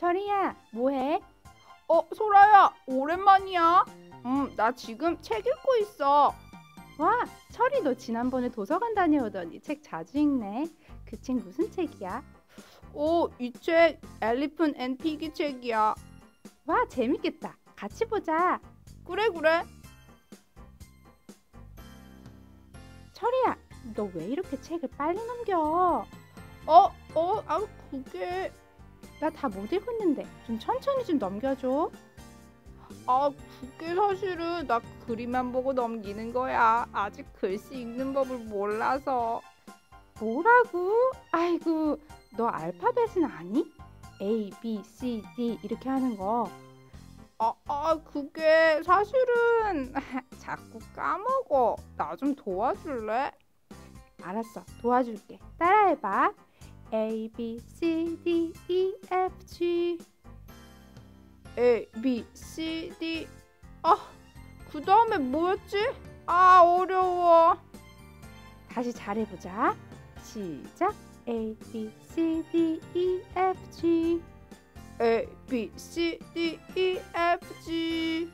철이야, 뭐해? 어, 소라야, 오랜만이야. 음, 나 지금 책 읽고 있어. 와, 철이 너 지난번에 도서관 다녀오더니 책 자주 읽네. 그 책 무슨 책이야? 오, 이 책 Elephant and Piggie 책이야. 와, 재밌겠다. 같이 보자. 그래, 그래. 철이야, 너 왜 이렇게 책을 빨리 넘겨? 어, 어, 아, 그게 나 다 못 읽었는데 좀 천천히 좀 넘겨줘. 아, 그게 사실은 나 그림만 보고 넘기는 거야. 아직 글씨 읽는 법을 몰라서. 뭐라고? 아이고, 너 알파벳은 아니? A, B, C, D 이렇게 하는 거. 아, 아, 그게 사실은 자꾸 까먹어. 나 좀 도와줄래? 알았어, 도와줄게. 따라해봐. A, B, C, D, E, F, G. A, B, C, D. 아, 그 다음에 뭐였지? 아, 어려워. 다시 잘해보자. 시작. A, B, C, D, E, F, G. A, B, C, D, E, F, G.